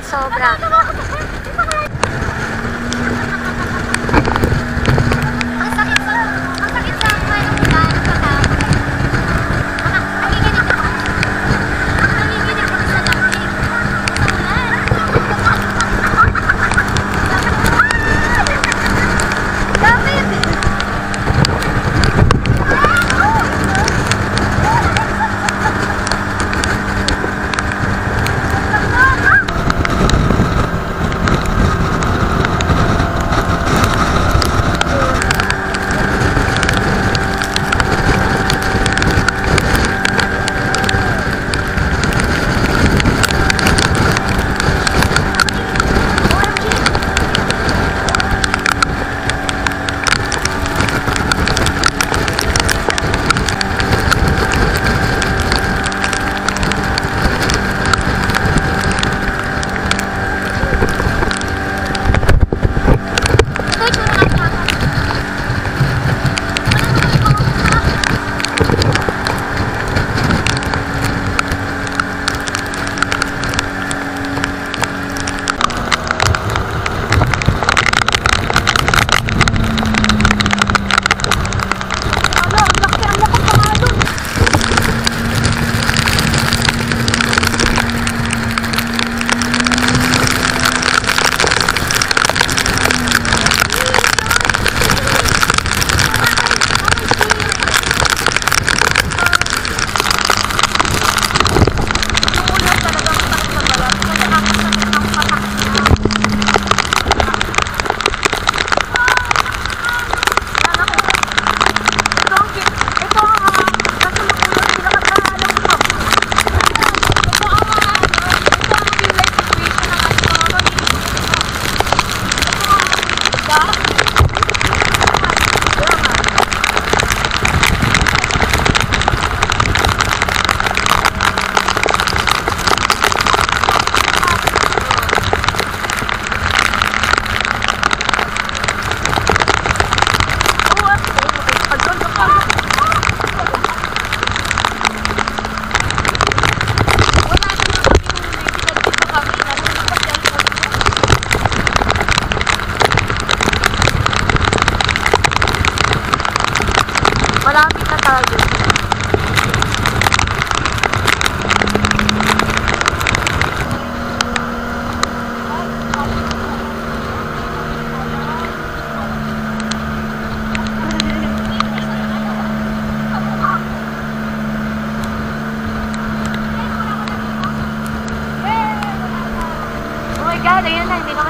sobra.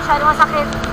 Masyado masakit.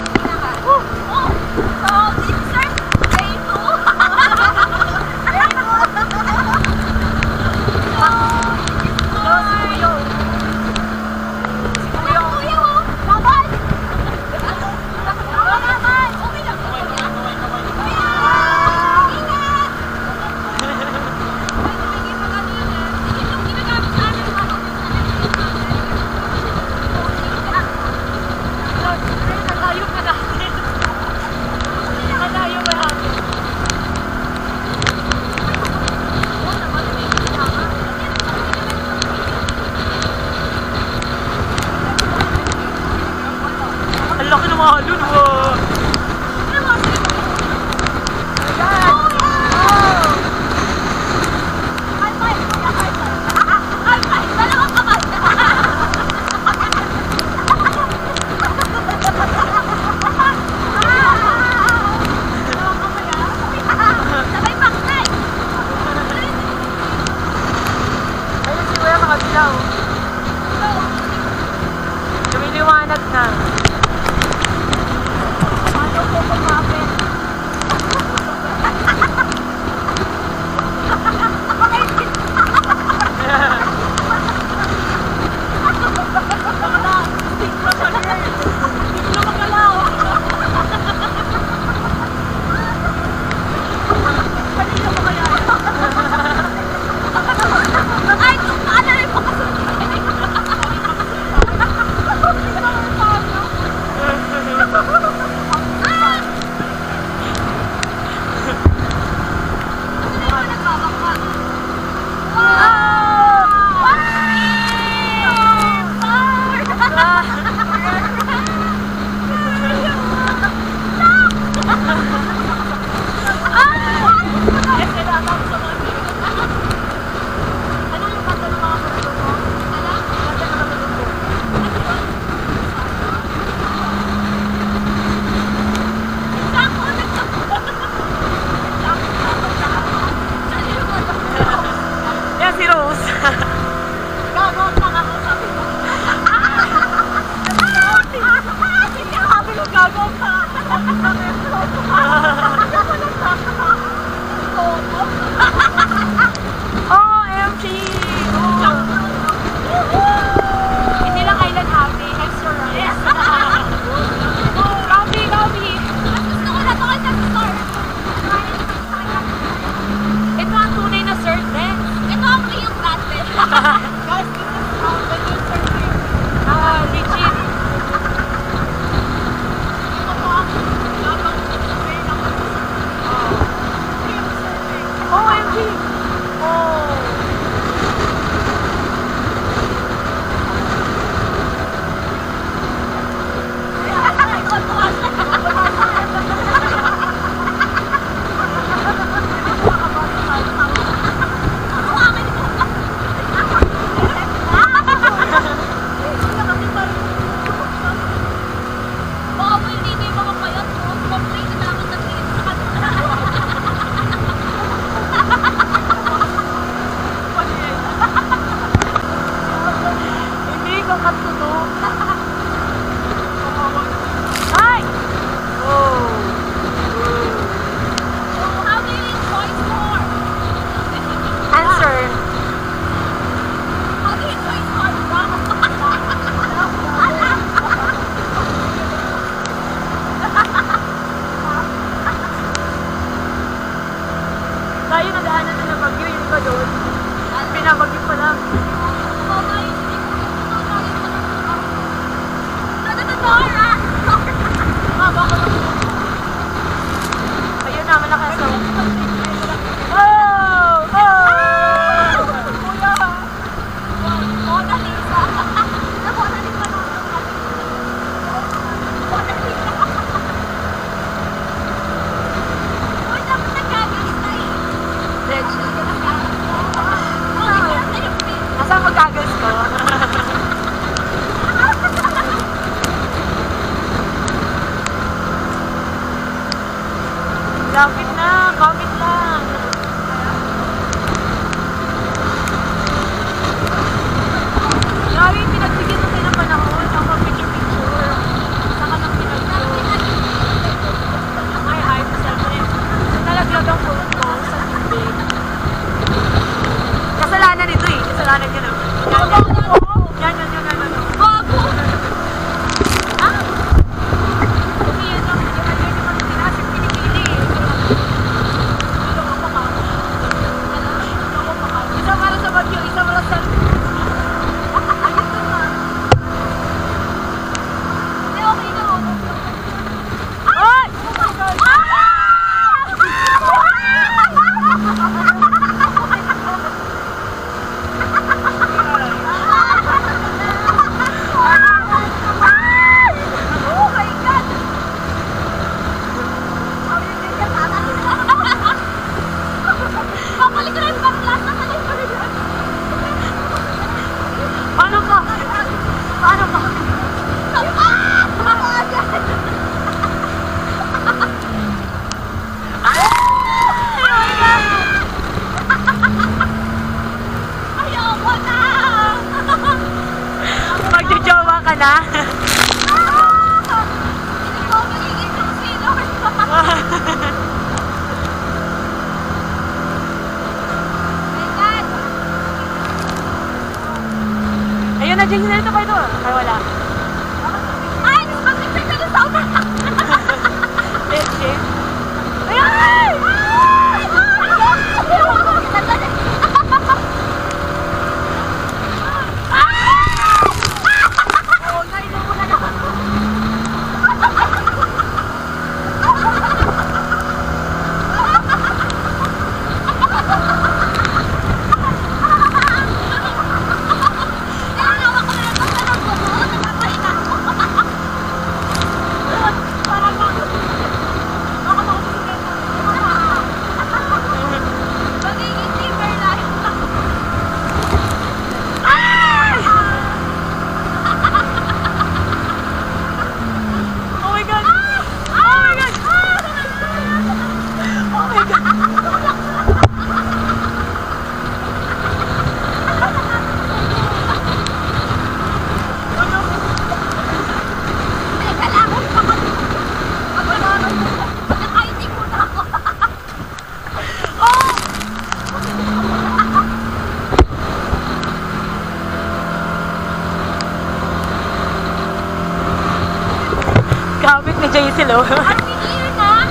Ni JC Lo. Are we here na?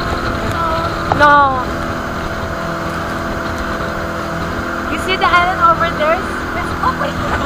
So, no. You see the island over there? let's go.